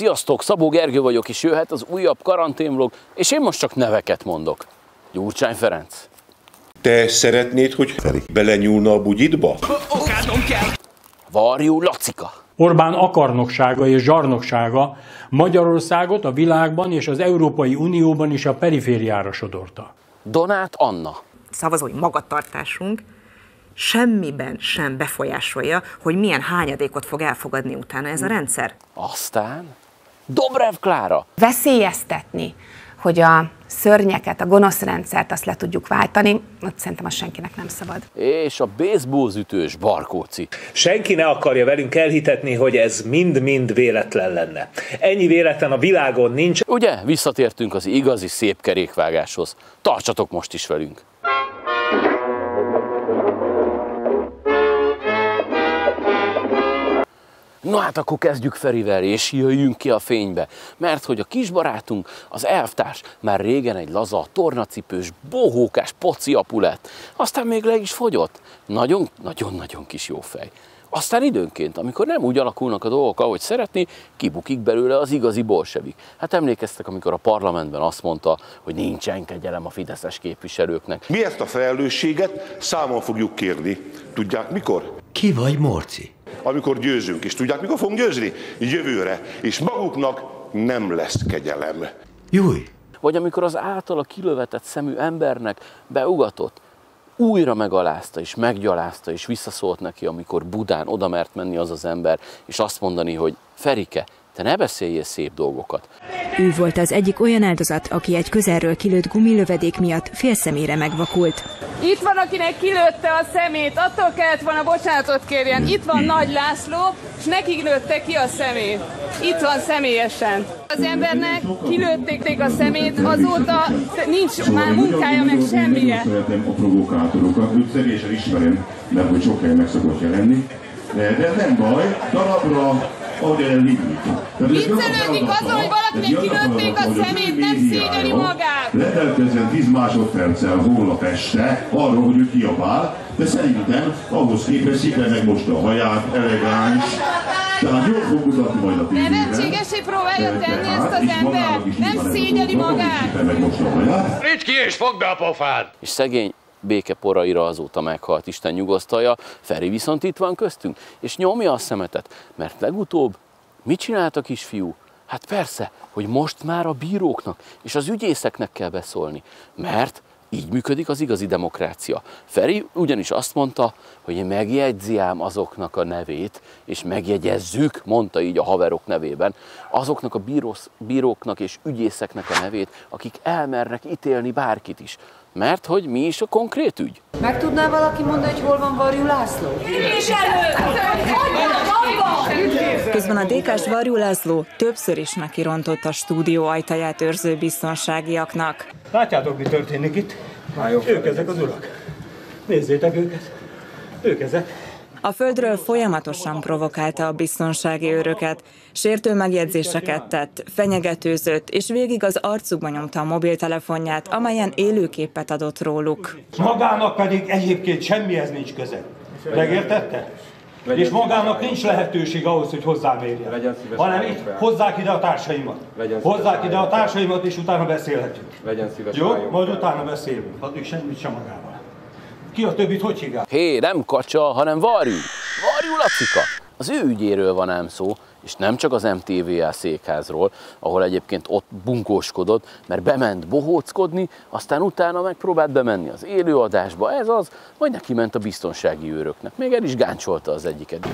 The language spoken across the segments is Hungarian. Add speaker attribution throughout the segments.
Speaker 1: Sziasztok, Szabó Gergő vagyok, és jöhet az újabb karanténvlog, és én most csak neveket mondok. Gyurcsány Ferenc.
Speaker 2: Te szeretnéd, hogy Feri belenyúlna a bugyitba?
Speaker 1: Varjú Lacika.
Speaker 3: Orbán akarnoksága és zsarnoksága Magyarországot a világban és az Európai Unióban is a perifériára sodorta.
Speaker 1: Donát Anna.
Speaker 4: szavazói magatartásunk semmiben sem befolyásolja, hogy milyen hányadékot fog elfogadni utána ez a rendszer.
Speaker 1: Aztán Dobrev Klára.
Speaker 5: veszélyeztetni, hogy a szörnyeket, a gonosz rendszert azt le tudjuk váltani, ott szerintem az senkinek nem szabad.
Speaker 1: És a baseballzütős Barkóci.
Speaker 6: Senki ne akarja velünk elhitetni, hogy ez mind-mind véletlen lenne. Ennyi véletlen a világon nincs.
Speaker 1: Ugye, visszatértünk az igazi szép kerékvágáshoz. Tartsatok most is velünk! Na hát akkor kezdjük Ferivel, és jöjjünk ki a fénybe. Mert hogy a kis barátunk, az elvtárs már régen egy laza, tornacipős, bohókás pociapu lett. Aztán még le is fogyott. Nagyon, nagyon-nagyon kis jó fej. Aztán időnként, amikor nem úgy alakulnak a dolgok, ahogy szeretné, kibukik belőle az igazi bolsevik. Hát emlékeztek, amikor a parlamentben azt mondta, hogy nincsen kegyelem a fideszes képviselőknek.
Speaker 2: Mi ezt a felelősséget számon fogjuk kérni. Tudják mikor?
Speaker 7: Ki vagy, Morci?
Speaker 2: Amikor győzünk. És tudják mikor fogunk győzni? Jövőre. És maguknak nem lesz kegyelem.
Speaker 7: Júj!
Speaker 1: Vagy amikor az általa kilövetett szemű embernek beugatott, újra megalázta és meggyalázta és visszaszólt neki, amikor Budán oda mert menni az az ember, és azt mondani, hogy Ferike, te ne beszéljél szép dolgokat.
Speaker 8: Ő volt az egyik olyan áldozat, aki egy közelről kilőtt gumilövedék miatt fél szemére megvakult.
Speaker 9: Itt van, akinek kilőtte a szemét, attól kellett volna bocsánatot kérjen. Itt van Nagy László, és neki lőtte ki a szemét. Itt van személyesen. Az embernek kilőtték a szemét, azóta nincs már munkája, meg semmije.
Speaker 10: Szeretem a provokátorokat, őt személyesen ismerem, mert hogy sok helyen meg szokott jelenni. De, de nem baj, darabra,
Speaker 9: Viccelődik azon, hogy valakinek kilőtték a szemét, nem szégyeli magát.
Speaker 10: Rendelkezzen 10 másodperccel holnap este arról, hogy ő kiabál, de szerintem ahhoz képest szépen megmosta a haját, elegáns, tehát jól fog mutatni majd a tévében.
Speaker 9: Nevetségesé próbálja tenni ezt az ember. Nem szégyeli magát.
Speaker 7: Nincs ki és fogd be a pofád!
Speaker 1: És szegény béke poraira azóta meghalt, Isten nyugosztalja, Feri viszont itt van köztünk, és nyomja a szemetet, mert legutóbb mit csinált a kisfiú? Hát persze, hogy most már a bíróknak és az ügyészeknek kell beszólni, mert így működik az igazi demokrácia. Feri ugyanis azt mondta, hogy megjegyzi ám azoknak a nevét, és megjegyezzük, mondta így a haverok nevében, azoknak a bírósz, bíróknak és ügyészeknek a nevét, akik elmernek ítélni bárkit is. Mert hogy mi is a konkrét ügy?
Speaker 11: Meg tudná valaki mondani, hogy hol van Varjú László?
Speaker 8: Közben a DK-s Varjú László többször is nekirontott a stúdió ajtaját őrző biztonságiaknak.
Speaker 3: Látjátok, mi történik itt? Ők ezek az urak. Nézzétek őket. Ők ezek.
Speaker 8: A földről folyamatosan provokálta a biztonsági őröket, sértő megjegyzéseket tett, fenyegetőzött, és végig az arcukba nyomta a mobiltelefonját, amelyen élőképet adott róluk.
Speaker 3: Magának pedig egyébként semmihez nincs köze. Megértette? És magának nincs lehetőség ahhoz, hogy hozzám érjen. Hanem itt hozzák ide a társaimat. Hozzák ide a társaimat, és utána beszélhetünk.
Speaker 12: Legyen szíves,
Speaker 3: Jó? Majd utána beszélünk. Addig semmit sem magával. Ki a többit hogy hívják?
Speaker 1: Hé, nem kacsa, hanem varjú. Varjú Lacika. Az ő ügyéről van ám szó, és nem csak az MTVA székházról, ahol egyébként ott bunkóskodott, mert bement bohóckodni, aztán utána megpróbált bemenni az élőadásba, ez az, majd neki ment a biztonsági őröknek. Még el is gáncsolta az egyiket.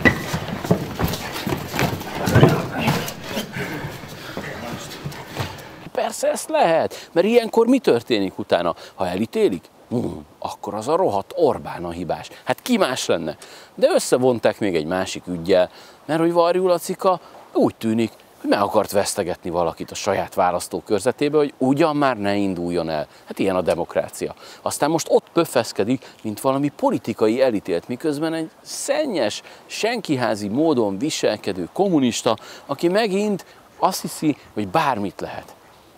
Speaker 1: Persze ezt lehet, mert ilyenkor mi történik utána? Ha elítélik, Hmm, akkor az a rohadt Orbán a hibás. Hát ki más lenne? De összevonták még egy másik ügyjel, mert hogy Varjú Lacika úgy tűnik, hogy meg akart vesztegetni valakit a saját választókörzetébe, hogy ugyan már ne induljon el. Hát ilyen a demokrácia. Aztán most ott pöffeszkedik, mint valami politikai elítélt, miközben egy szennyes, senkiházi módon viselkedő kommunista, aki megint azt hiszi, hogy bármit lehet.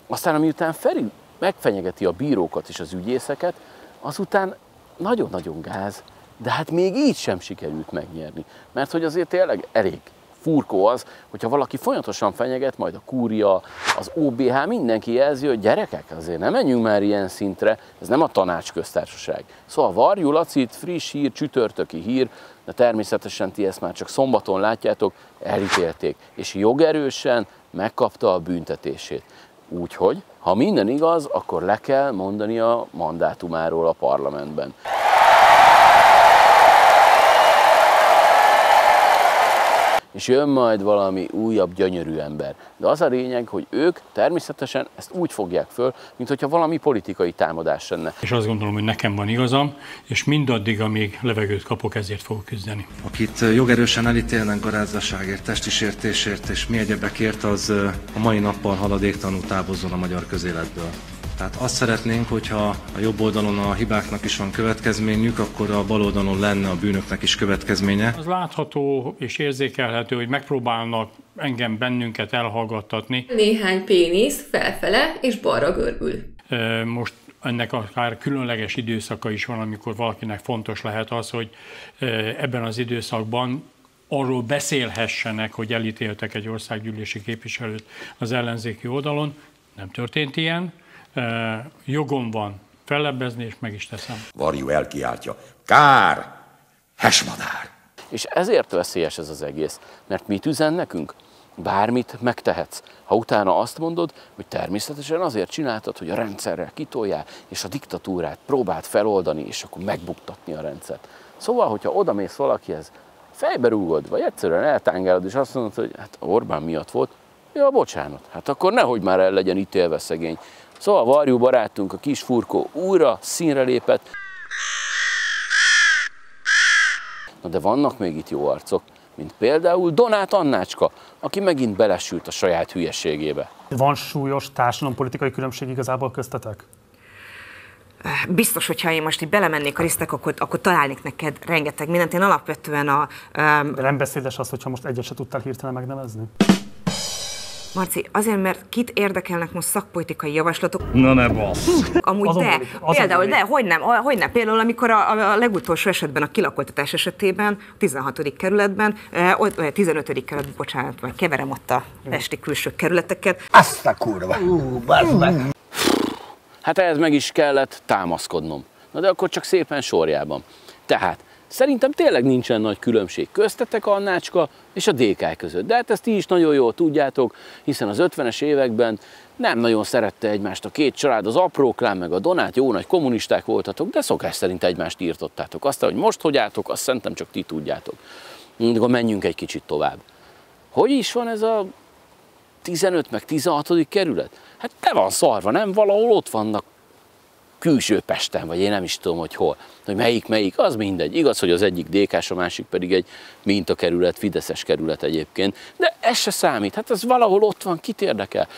Speaker 1: Aztán amiután Feri megfenyegeti a bírókat és az ügyészeket, azután nagyon-nagyon gáz, de hát még így sem sikerült megnyerni. Mert hogy azért tényleg elég furkó az, hogyha valaki folyamatosan fenyeget, majd a kúria, az OBH, mindenki jelzi, hogy gyerekek, azért nem menjünk már ilyen szintre, ez nem a tanács köztársaság. Szóval Varjú Lacit, friss hír, csütörtöki hír, de természetesen ti ezt már csak szombaton látjátok, elítélték, és jogerősen megkapta a büntetését. Úgyhogy, ha minden igaz, akkor le kell mondani a mandátumáról a parlamentben. És jön majd valami újabb gyönyörű ember. De az a lényeg, hogy ők természetesen ezt úgy fogják föl, mint hogyha valami politikai támadás lenne.
Speaker 3: És azt gondolom, hogy nekem van igazam, és mindaddig, amíg levegőt kapok, ezért fogok küzdeni.
Speaker 12: Akit jogerősen elítélnek garázdaságért, testi sértésért és mi egyebekért, az a mai nappal haladéktanul távozzon a magyar közéletből. Tehát azt szeretnénk, hogyha a jobb oldalon a hibáknak is van következményük, akkor a bal oldalon lenne a bűnöknek is következménye.
Speaker 3: Az látható és érzékelhető, hogy megpróbálnak engem bennünket elhallgattatni.
Speaker 13: Néhány pénisz felfele és balra görbül.
Speaker 3: Most ennek akár különleges időszaka is van, amikor valakinek fontos lehet az, hogy ebben az időszakban arról beszélhessenek, hogy elítéltek egy országgyűlési képviselőt az ellenzéki oldalon. Nem történt ilyen jogom van fellebbezni, és meg is teszem.
Speaker 14: Varjú elkiáltja, kár, hesmadár.
Speaker 1: És ezért veszélyes ez az egész, mert mit üzen nekünk? Bármit megtehetsz. Ha utána azt mondod, hogy természetesen azért csináltad, hogy a rendszerrel kitoljál, és a diktatúrát próbált feloldani, és akkor megbuktatni a rendszert. Szóval, hogyha odamész valakihez, fejbe rúgod, vagy egyszerűen eltángálod, és azt mondod, hogy hát Orbán miatt volt, ja, bocsánat, hát akkor nehogy már el legyen ítélve szegény. Szóval Varjú barátunk, a kis furkó újra színre lépett. Na de vannak még itt jó arcok, mint például Donát Annácska, aki megint belesült a saját hülyeségébe.
Speaker 15: Van súlyos társadalompolitikai különbség igazából köztetek?
Speaker 4: Biztos, hogyha én most így belemennék a résztek, akkor, akkor találnék neked rengeteg mindent. Én alapvetően a... Um...
Speaker 15: De nem beszédes az, hogyha most egyet se tudtál hirtelen megnevezni?
Speaker 4: Marci, azért, mert kit érdekelnek most szakpolitikai javaslatok?
Speaker 15: Na ne bassz.
Speaker 4: Amúgy
Speaker 15: Azon
Speaker 4: de,
Speaker 15: múlik, azon
Speaker 4: például,
Speaker 15: múlik.
Speaker 4: de, hogy nem, hogy nem. Például, amikor a, a legutolsó esetben, a kilakoltatás esetében, 16. kerületben, eh, ott- 15. kerület, bocsánat, vagy keverem ott a pesti külső kerületeket.
Speaker 14: Azt a kurva! Ú, meg!
Speaker 1: Hát ehhez meg is kellett támaszkodnom. Na de akkor csak szépen sorjában. Tehát szerintem tényleg nincsen nagy különbség köztetek Annácska és a DK között. De hát ezt ti is nagyon jól tudjátok, hiszen az 50-es években nem nagyon szerette egymást a két család, az apróklán meg a Donát, jó nagy kommunisták voltatok, de szokás szerint egymást írtottátok. Azt, hogy most hogy álltok, azt szerintem csak ti tudjátok. De akkor menjünk egy kicsit tovább. Hogy is van ez a 15 meg 16. kerület? Hát te van szarva, nem? Valahol ott vannak külső Pesten, vagy én nem is tudom, hogy hol. Hogy melyik, melyik, az mindegy. Igaz, hogy az egyik dk a másik pedig egy mintakerület, Fideszes kerület egyébként. De ez se számít, hát ez valahol ott van, kit érdekel.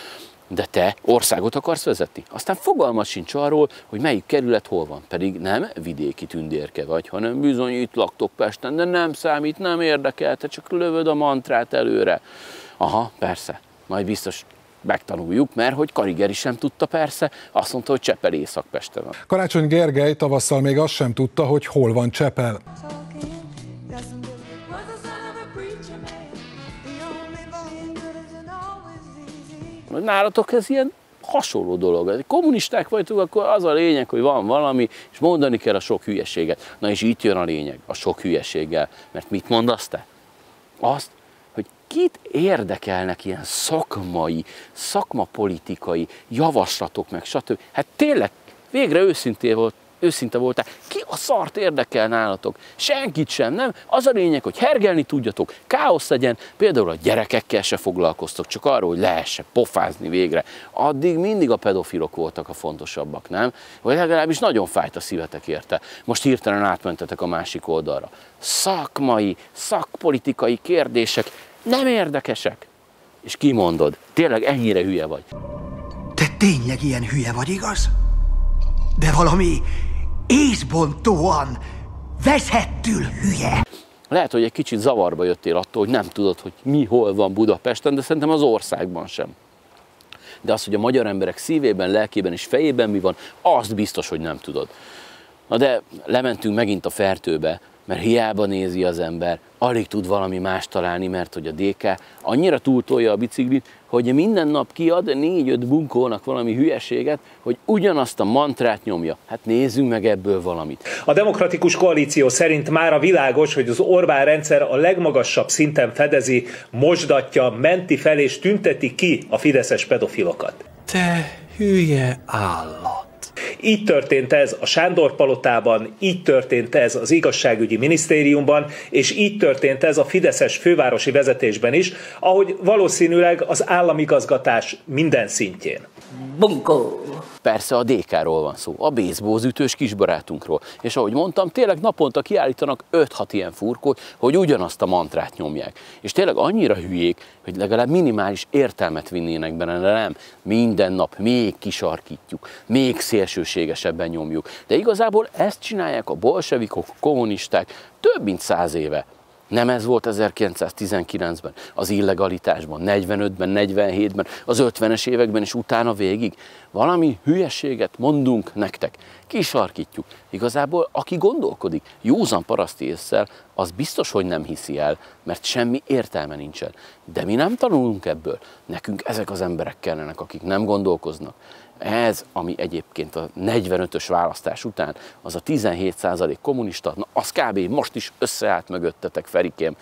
Speaker 1: De te országot akarsz vezetni. Aztán fogalmat sincs arról, hogy melyik kerület hol van. Pedig nem vidéki tündérke vagy, hanem bizony itt laktok Pesten, de nem számít, nem érdekel, te csak lövöd a mantrát előre. Aha, persze, majd biztos megtanuljuk, mert hogy Karigeri sem tudta persze, azt mondta, hogy Csepel Észak-Pesten van.
Speaker 16: Karácsony Gergely tavasszal még azt sem tudta, hogy hol van Csepel.
Speaker 1: Nálatok ez ilyen hasonló dolog. Kommunisták vagytok, akkor az a lényeg, hogy van valami, és mondani kell a sok hülyeséget. Na és itt jön a lényeg, a sok hülyeséggel. Mert mit mondasz te? Azt, kit érdekelnek ilyen szakmai, szakmapolitikai javaslatok, meg stb. Hát tényleg, végre őszintén volt, őszinte voltál. Ki a szart érdekel nálatok? Senkit sem, nem? Az a lényeg, hogy hergelni tudjatok, káosz legyen, például a gyerekekkel se foglalkoztok, csak arról, hogy lehessen pofázni végre. Addig mindig a pedofilok voltak a fontosabbak, nem? Vagy legalábbis nagyon fájt a szívetek érte. Most hirtelen átmentetek a másik oldalra. Szakmai, szakpolitikai kérdések nem érdekesek. És kimondod, tényleg ennyire hülye vagy.
Speaker 17: Te tényleg ilyen hülye vagy, igaz? De valami észbontóan, veszettül hülye.
Speaker 1: Lehet, hogy egy kicsit zavarba jöttél attól, hogy nem tudod, hogy mi hol van Budapesten, de szerintem az országban sem. De az, hogy a magyar emberek szívében, lelkében és fejében mi van, azt biztos, hogy nem tudod. Na de lementünk megint a fertőbe, mert hiába nézi az ember, alig tud valami más találni, mert hogy a DK annyira túltolja a biciklit, hogy minden nap kiad négy-öt bunkónak valami hülyeséget, hogy ugyanazt a mantrát nyomja. Hát nézzünk meg ebből valamit.
Speaker 6: A demokratikus koalíció szerint már a világos, hogy az Orbán rendszer a legmagasabb szinten fedezi, mosdatja, menti fel és tünteti ki a fideszes pedofilokat.
Speaker 7: Te hülye állat.
Speaker 6: Így történt ez a Sándor palotában, így történt ez az igazságügyi minisztériumban, és így történt ez a Fideszes fővárosi vezetésben is, ahogy valószínűleg az államigazgatás minden szintjén.
Speaker 1: Bunkó! Persze a DK-ról van szó, a baseball ütős kisbarátunkról. És ahogy mondtam, tényleg naponta kiállítanak 5-6 ilyen furkót, hogy ugyanazt a mantrát nyomják. És tényleg annyira hülyék, hogy legalább minimális értelmet vinnének benne, de nem. Minden nap még kisarkítjuk, még szélsőségesebben nyomjuk. De igazából ezt csinálják a bolsevikok, kommunisták több mint száz éve. Nem ez volt 1919-ben, az illegalitásban, 45-ben, 47-ben, az 50-es években és utána végig. Valami hülyeséget mondunk nektek, kisarkítjuk. Igazából, aki gondolkodik józan paraszti észsel, az biztos, hogy nem hiszi el, mert semmi értelme nincsen. De mi nem tanulunk ebből. Nekünk ezek az emberek kellenek, akik nem gondolkoznak. Ez, ami egyébként a 45-ös választás után, az a 17% kommunista, na az kb. most is összeállt mögöttetek, Ferikém.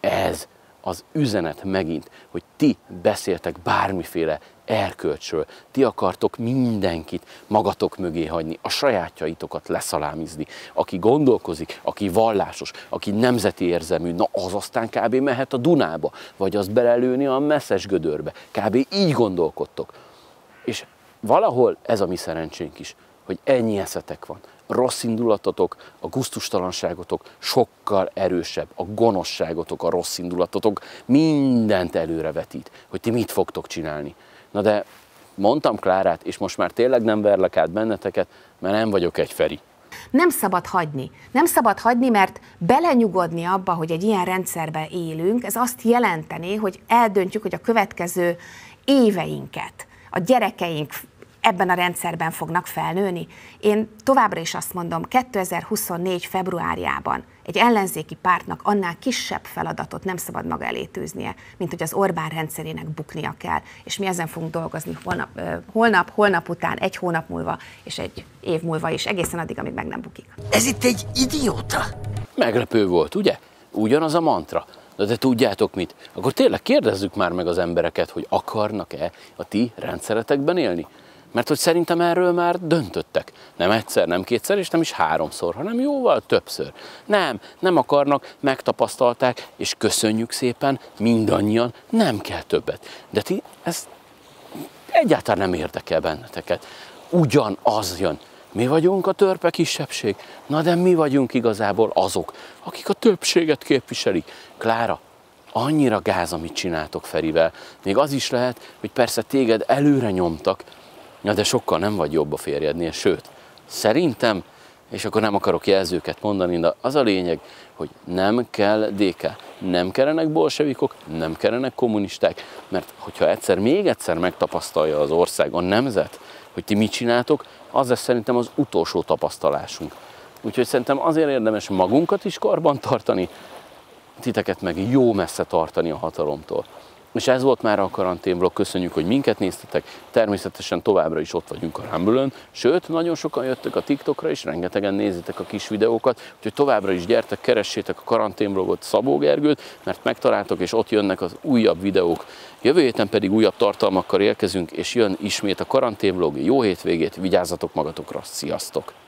Speaker 1: Ez az üzenet megint, hogy ti beszéltek bármiféle erkölcsről, ti akartok mindenkit magatok mögé hagyni, a sajátjaitokat leszalámizni. Aki gondolkozik, aki vallásos, aki nemzeti érzemű, na az aztán kb. mehet a Dunába, vagy az belelőni a messzes gödörbe. Kb. így gondolkodtok. És valahol ez a mi szerencsénk is, hogy ennyi eszetek van. Rossz indulatotok, a guztustalanságotok sokkal erősebb, a gonoszságotok, a rossz indulatotok mindent előrevetít, hogy ti mit fogtok csinálni. Na de mondtam Klárát, és most már tényleg nem verlek át benneteket, mert nem vagyok egy Feri.
Speaker 5: Nem szabad hagyni. Nem szabad hagyni, mert belenyugodni abba, hogy egy ilyen rendszerben élünk, ez azt jelenteni, hogy eldöntjük, hogy a következő éveinket, a gyerekeink ebben a rendszerben fognak felnőni. Én továbbra is azt mondom, 2024. februárjában egy ellenzéki pártnak annál kisebb feladatot nem szabad maga elé tűznie, mint hogy az Orbán rendszerének buknia kell. És mi ezen fogunk dolgozni holnap, holnap, holnap után, egy hónap múlva, és egy év múlva is, egészen addig, amíg meg nem bukik.
Speaker 14: Ez itt egy idióta.
Speaker 1: Meglepő volt, ugye? Ugyanaz a mantra. De, de tudjátok mit? Akkor tényleg kérdezzük már meg az embereket, hogy akarnak-e a ti rendszeretekben élni? Mert hogy szerintem erről már döntöttek. Nem egyszer, nem kétszer, és nem is háromszor, hanem jóval többször. Nem, nem akarnak, megtapasztalták, és köszönjük szépen, mindannyian, nem kell többet. De ti ez egyáltalán nem érdekel benneteket. Ugyanaz jön. Mi vagyunk a törpe kisebbség? Na de mi vagyunk igazából azok, akik a többséget képviselik. Klára, annyira gáz, amit csináltok Ferivel. Még az is lehet, hogy persze téged előre nyomtak, Na de sokkal nem vagy jobb a férjednél, sőt, szerintem, és akkor nem akarok jelzőket mondani, de az a lényeg, hogy nem kell DK, nem kellenek bolsevikok, nem kellenek kommunisták, mert hogyha egyszer, még egyszer megtapasztalja az ország, a nemzet, hogy ti mit csináltok, az lesz szerintem az utolsó tapasztalásunk. Úgyhogy szerintem azért érdemes magunkat is karban tartani, titeket meg jó messze tartani a hatalomtól. És ez volt már a karanténblog, köszönjük, hogy minket néztetek, természetesen továbbra is ott vagyunk a Rambülön, sőt, nagyon sokan jöttek a TikTokra is, rengetegen nézitek a kis videókat, úgyhogy továbbra is gyertek, keressétek a karanténblogot Szabó Gergőt, mert megtaláltok, és ott jönnek az újabb videók. Jövő héten pedig újabb tartalmakkal érkezünk, és jön ismét a karanténblog. Jó hétvégét, vigyázzatok magatokra, sziasztok!